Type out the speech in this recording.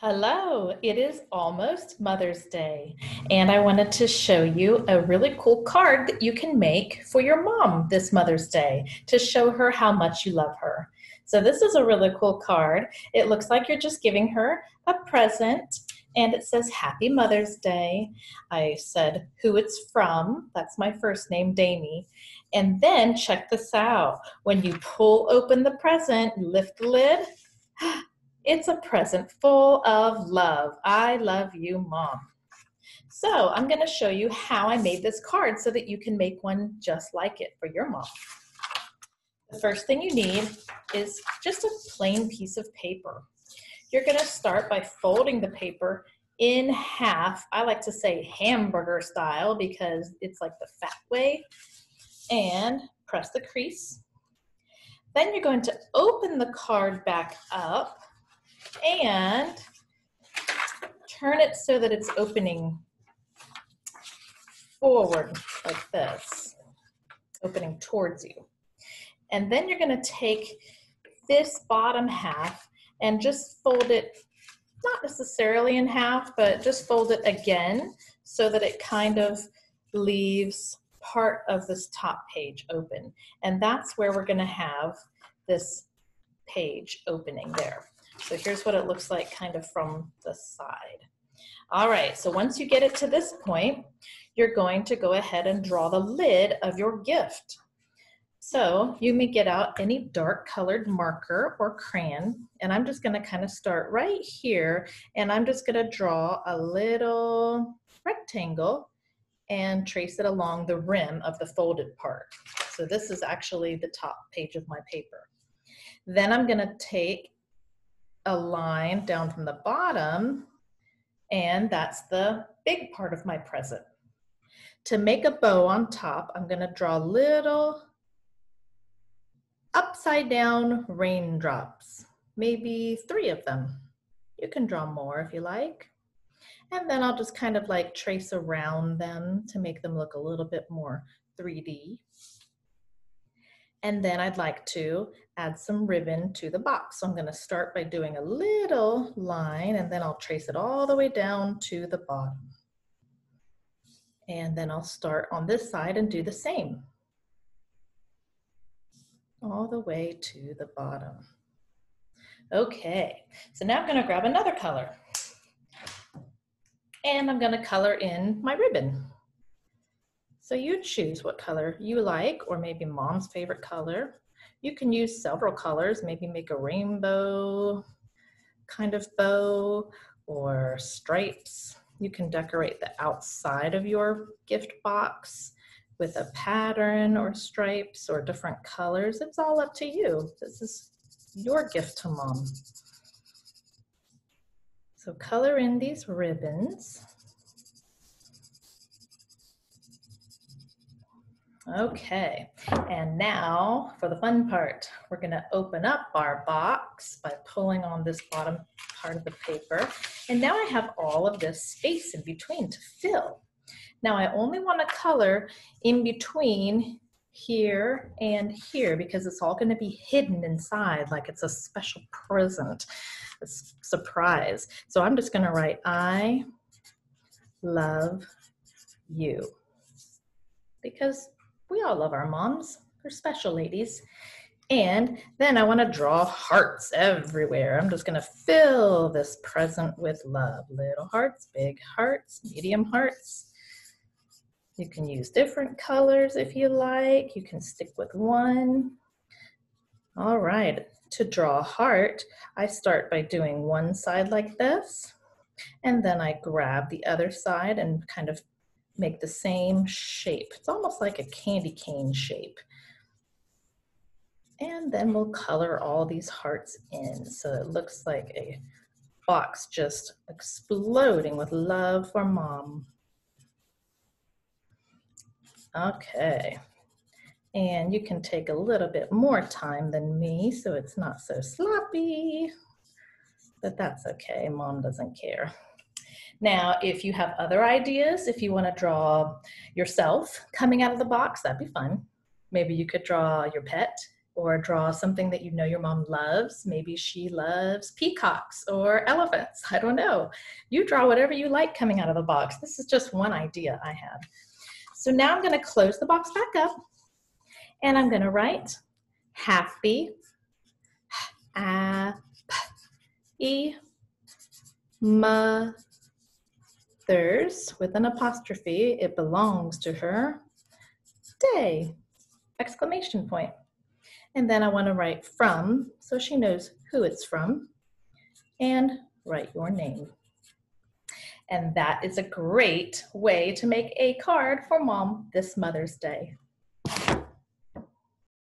Hello, it is almost Mother's Day, and I wanted to show you a really cool card that you can make for your mom this Mother's Day to show her how much you love her. So, this is a really cool card. It looks like you're just giving her a present, and it says Happy Mother's Day. I said who it's from, that's my first name, Damy. And then check this out when you pull open the present, lift the lid. It's a present full of love. I love you, mom. So I'm going to show you how I made this card so that you can make one just like it for your mom. The first thing you need is just a plain piece of paper. You're going to start by folding the paper in half. I like to say hamburger style because it's like the fat way. And press the crease. Then you're going to open the card back up and turn it so that it's opening forward like this, opening towards you. And then you're gonna take this bottom half and just fold it, not necessarily in half, but just fold it again so that it kind of leaves part of this top page open. And that's where we're gonna have this page opening there. So here's what it looks like kind of from the side. All right, so once you get it to this point, you're going to go ahead and draw the lid of your gift. So you may get out any dark colored marker or crayon, and I'm just gonna kind of start right here, and I'm just gonna draw a little rectangle and trace it along the rim of the folded part. So this is actually the top page of my paper. Then I'm gonna take a line down from the bottom, and that's the big part of my present. To make a bow on top, I'm gonna draw little upside down raindrops, maybe three of them. You can draw more if you like. And then I'll just kind of like trace around them to make them look a little bit more 3D. And then I'd like to add some ribbon to the box. So I'm gonna start by doing a little line and then I'll trace it all the way down to the bottom. And then I'll start on this side and do the same. All the way to the bottom. Okay, so now I'm gonna grab another color. And I'm gonna color in my ribbon. So you choose what color you like, or maybe mom's favorite color. You can use several colors, maybe make a rainbow kind of bow or stripes. You can decorate the outside of your gift box with a pattern or stripes or different colors. It's all up to you. This is your gift to mom. So color in these ribbons. Okay, and now for the fun part. We're gonna open up our box by pulling on this bottom part of the paper. And now I have all of this space in between to fill. Now I only wanna color in between here and here because it's all gonna be hidden inside like it's a special present, a surprise. So I'm just gonna write, I love you because we all love our moms. They're special ladies. And then I want to draw hearts everywhere. I'm just going to fill this present with love. Little hearts, big hearts, medium hearts. You can use different colors if you like. You can stick with one. All right, to draw a heart, I start by doing one side like this, and then I grab the other side and kind of make the same shape. It's almost like a candy cane shape. And then we'll color all these hearts in so it looks like a box just exploding with love for mom. Okay. And you can take a little bit more time than me so it's not so sloppy, but that's okay. Mom doesn't care. Now, if you have other ideas, if you want to draw yourself coming out of the box, that'd be fun. Maybe you could draw your pet or draw something that you know your mom loves. Maybe she loves peacocks or elephants. I don't know. You draw whatever you like coming out of the box. This is just one idea I have. So now I'm going to close the box back up and I'm going to write happy, happy mothers with an apostrophe. It belongs to her day, exclamation point. And then I want to write from, so she knows who it's from, and write your name. And that is a great way to make a card for mom this Mother's Day.